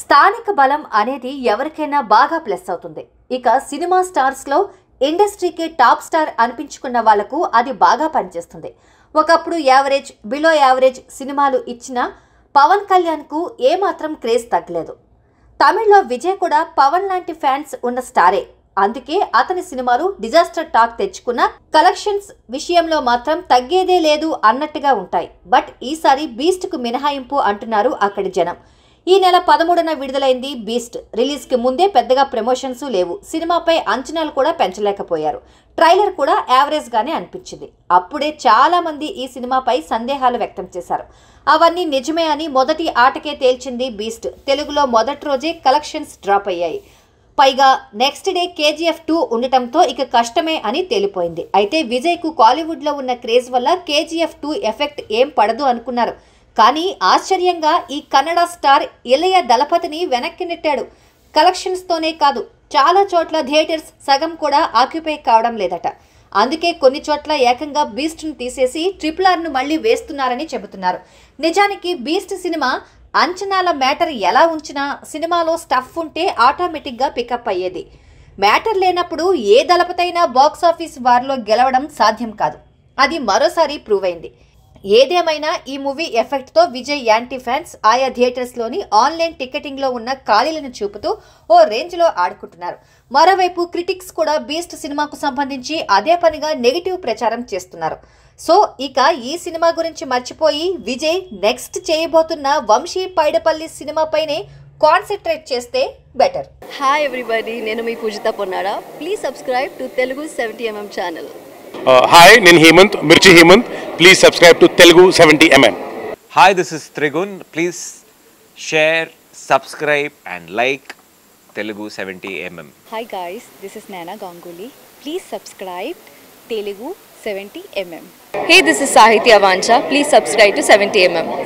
స్థానిక బలం అనేది ఎవరికైనా బాగా ప్లస్ అవుతుంది ఇక సినిమా స్టార్స్లో ఇండస్ట్రీకే టాప్ స్టార్ అనిపించుకున్న వాళ్లకు అది బాగా పనిచేస్తుంది ఒకప్పుడు యావరేజ్ బిలో యావరేజ్ సినిమాలు ఇచ్చిన పవన్ కళ్యాణ్కు ఏమాత్రం క్రేజ్ తగ్గలేదు తమిళ్లో విజయ్ కూడా పవన్ లాంటి ఫ్యాన్స్ ఉన్న స్టారే అందుకే అతని సినిమాలు డిజాస్టర్ టాక్ తెచ్చుకున్న కలెక్షన్స్ విషయంలో మాత్రం తగ్గేదే లేదు అన్నట్టుగా ఉంటాయి బట్ ఈసారి బీస్ట్కు మినహాయింపు అంటున్నారు అక్కడి జనం ఈ నెల పదమూడున విడుదలైంది బీస్ట్ రిలీజ్కి ముందే పెద్దగా ప్రమోషన్స్ లేవు సినిమాపై అంచనాలు కూడా పెంచలేకపోయారు ట్రైలర్ కూడా యావరేజ్గానే అనిపించింది అప్పుడే చాలామంది ఈ సినిమాపై సందేహాలు వ్యక్తం చేశారు అవన్నీ నిజమే అని మొదటి ఆటకే తేల్చింది బీస్ట్ తెలుగులో మొదటి రోజే కలెక్షన్స్ డ్రాప్ అయ్యాయి పైగా నెక్స్ట్ డే కేజీఎఫ్ టూ ఉండటంతో ఇక కష్టమే అని తేలిపోయింది అయితే విజయ్కు కాలీవుడ్లో ఉన్న క్రేజ్ వల్ల కేజీఎఫ్ టూ ఎఫెక్ట్ ఏం పడదు అనుకున్నారు కానీ ఆశ్చర్యంగా ఈ కన్నడ స్టార్ ఇలయ దళపతిని వెనక్కి నెట్టాడు కలెక్షన్స్తోనే కాదు చాలా చోట్ల థియేటర్స్ సగం కూడా ఆక్యుపై కావడం లేదట అందుకే కొన్ని చోట్ల ఏకంగా బీస్ట్ను తీసేసి ట్రిపుల్ ఆర్ను మళ్ళీ వేస్తున్నారని చెబుతున్నారు నిజానికి బీస్ట్ సినిమా అంచనాల మ్యాటర్ ఎలా ఉంచినా సినిమాలో స్టఫ్ ఉంటే ఆటోమేటిక్గా పికప్ అయ్యేది మ్యాటర్ లేనప్పుడు ఏ దళపతైనా బాక్సాఫీస్ వార్లో గెలవడం సాధ్యం కాదు అది మరోసారి ప్రూవ్ అయింది ఏదేమైనా ఈ మూవీ ఎఫెక్ట్తో విజయ్ యాంటీ ఫ్యాన్స్ ఆయా థియేటర్స్లోని ఆన్లైన్ టికెటింగ్లో ఉన్న ఖాళీలను చూపుతూ ఓ రేంజ్లో ఆడుకుంటున్నారు మరోవైపు క్రిటిక్స్ కూడా బీస్ట్ సినిమాకు సంబంధించి అదే పనిగా నెగిటివ్ ప్రచారం చేస్తున్నారు సో ఇక ఈ సినిమా గురించి మర్చిపోయి విజయ్ నెక్స్ట్ చేయబోతున్న వంశీ పైడపల్లి సినిమాపైనే కాన్సన్ట్రేట్ చేస్తే బెటర్ హాయ్ ఎవ్రీబడి నేను మీ Poojitha Ponnada please subscribe to Telugu seventy MM channel hi నేను Hemanth Mirchi Hemant Please subscribe to Telugu 70mm. Hi, this is Trigun. Please share, subscribe and like Telugu 70mm. Hi guys, this is Naina Ganguly. Please subscribe Telugu 70mm. Hey, this is Sahitya Vancha. Please subscribe to 70mm.